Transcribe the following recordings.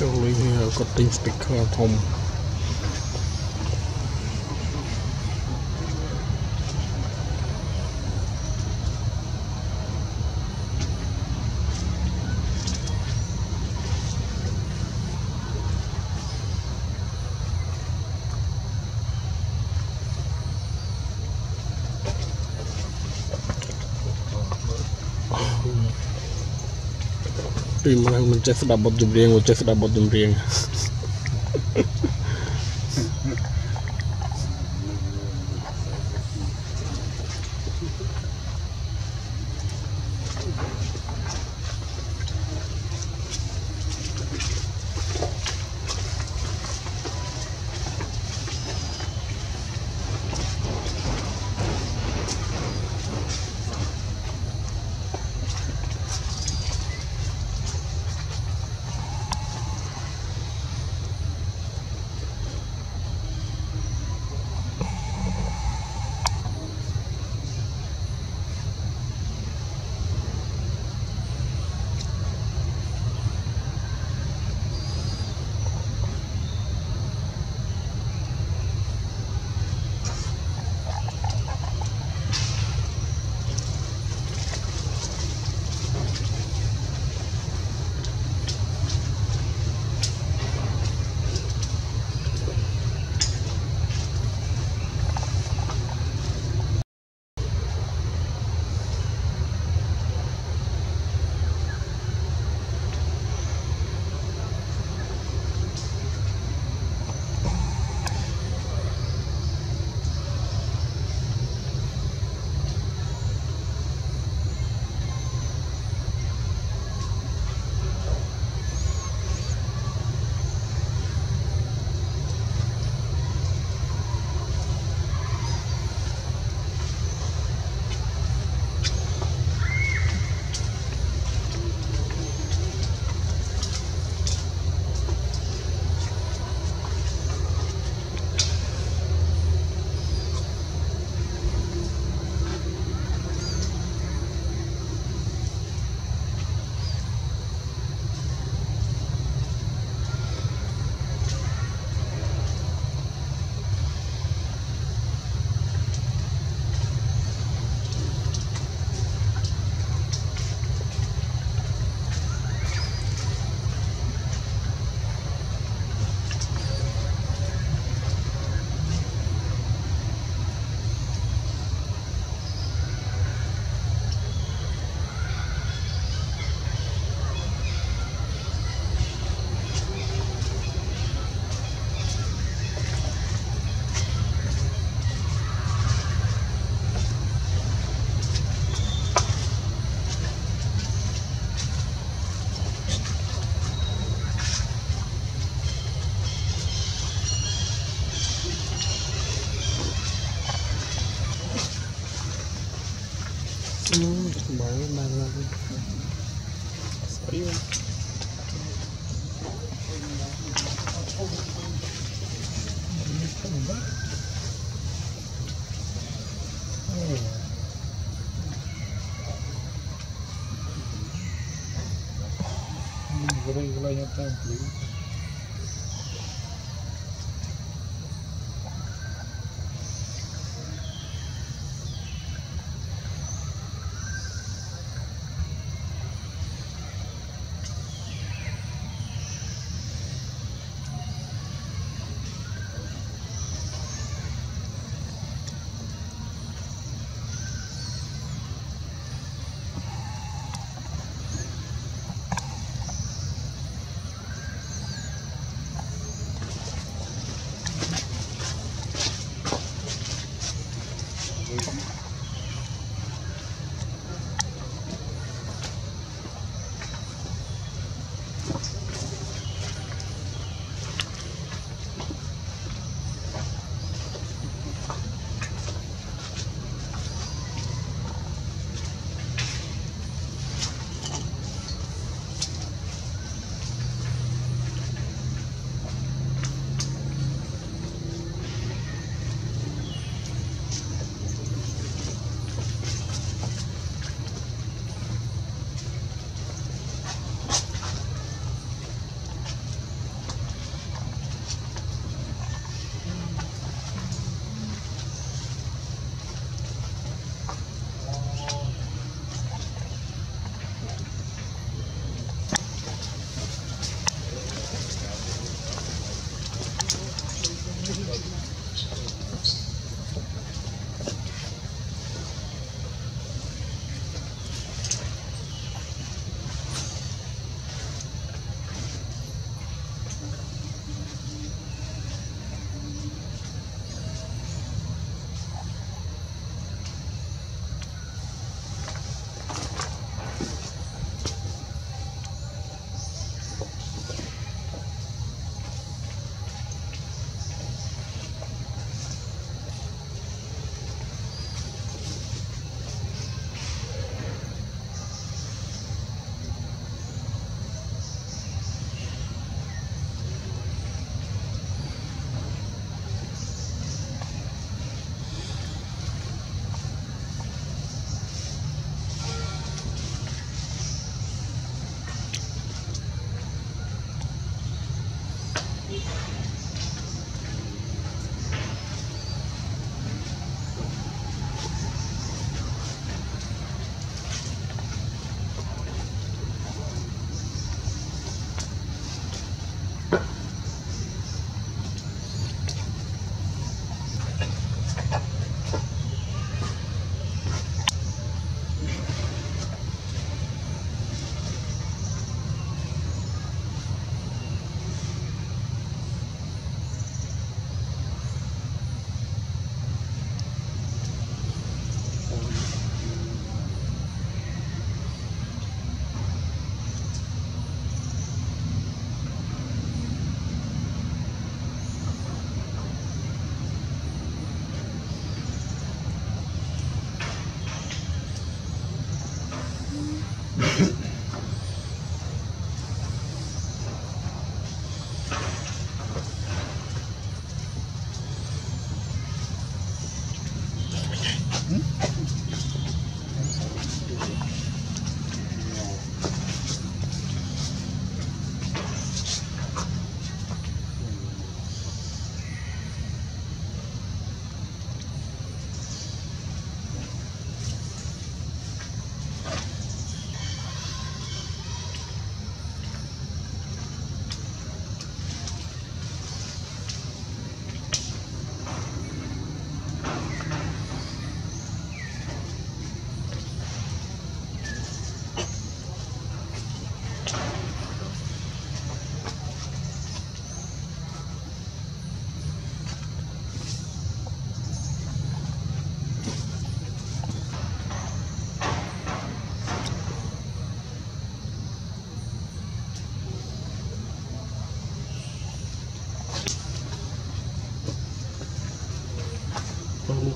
ចូលលេងគាត់ទិញ speaker ធំ Yung mga mencet sedapot jumriang, mencet sedapot jumriang.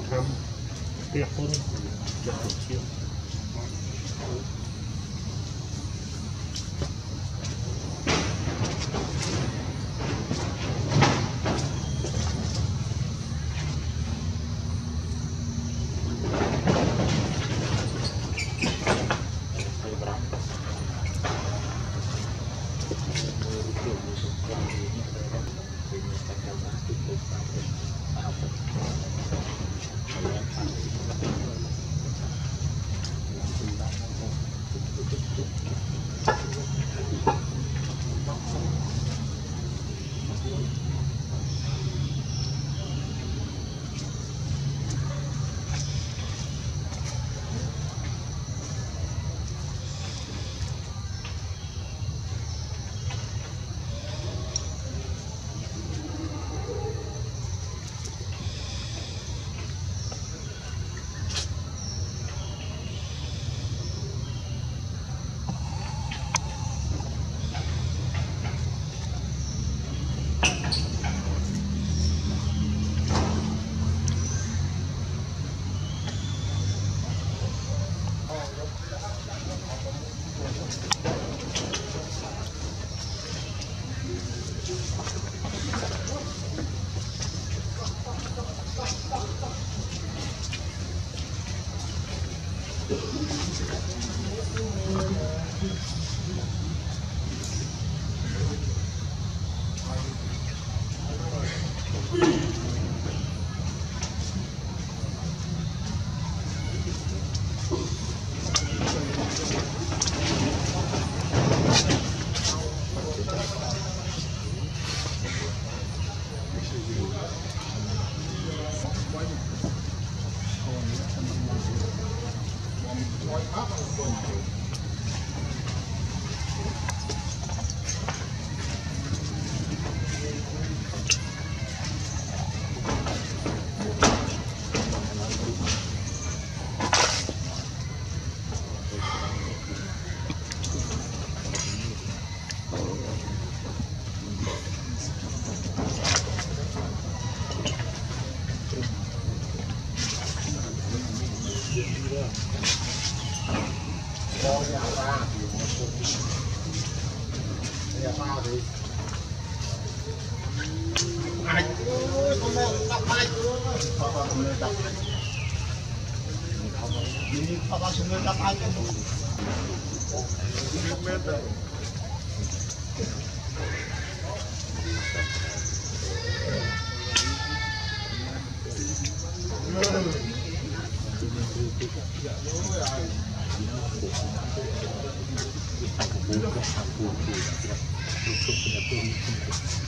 Trump, Trump, White Mountain going to. Thank you.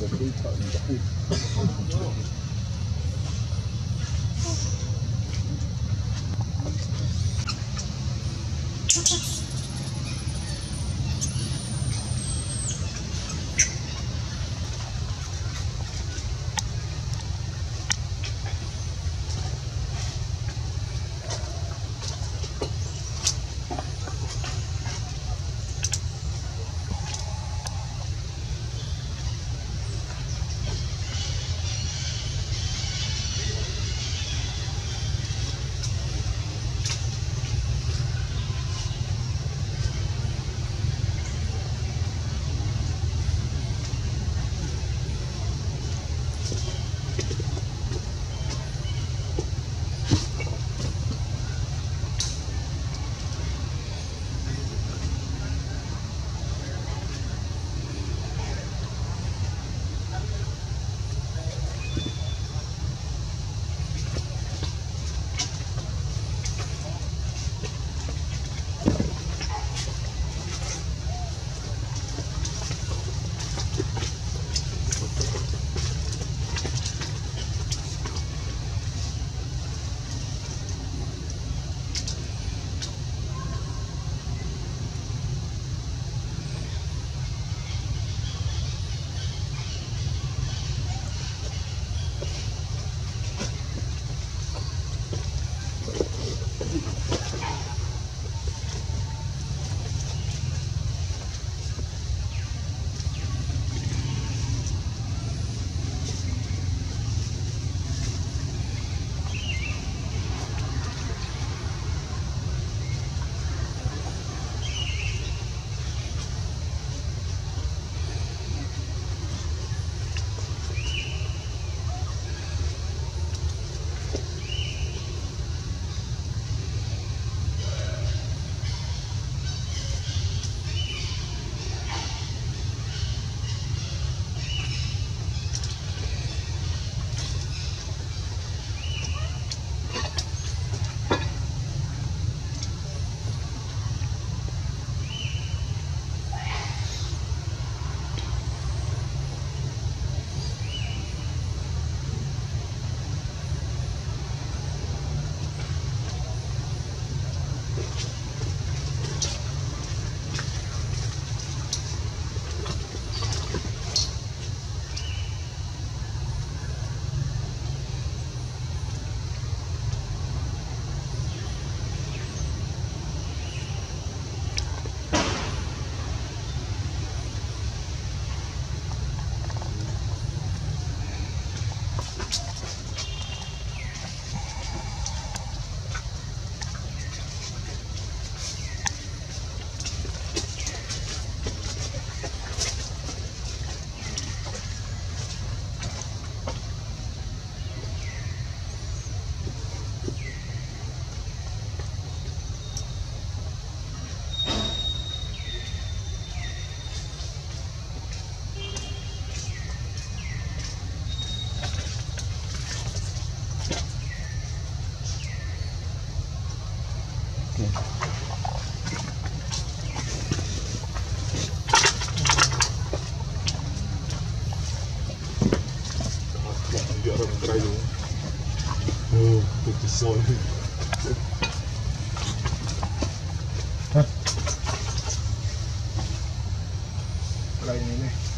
也可以找一くらいにね。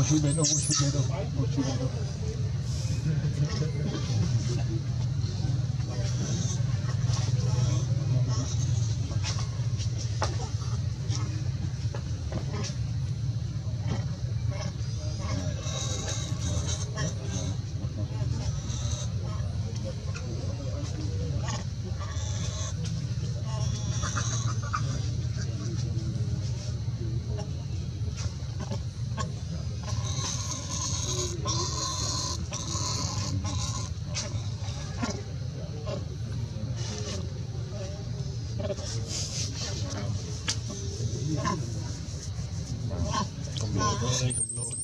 50배도 50배도 50배도 ơi, cầm lột.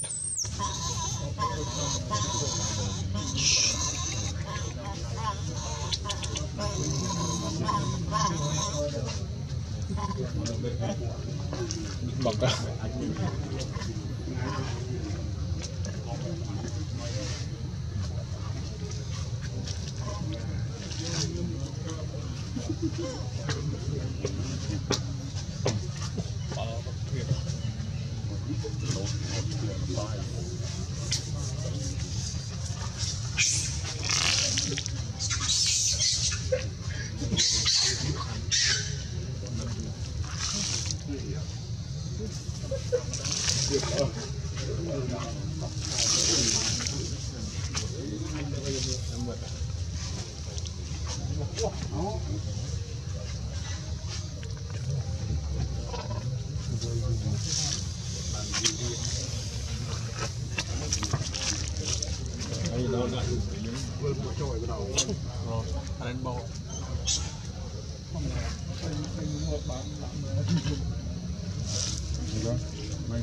Bọc à? Đây đâu lại Vừa một trồi bắt đầu. rồi anh đánh bầu Enggak, main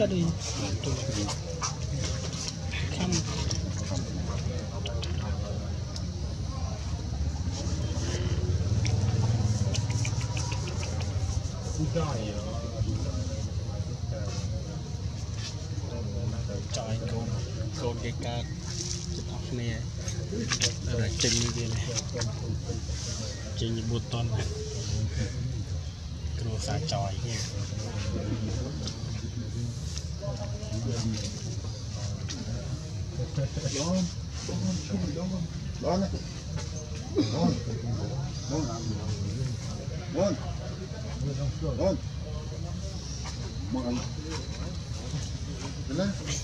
軽い。Budaya ចាយកូនកូនគេកើតចិត្តអស់គ្នាតែចេញនេះវានេះចេញ4តនគ្រួសារចយគ្នាយោបងជួយយោបងបងបងបង 干，妈了，怎么了？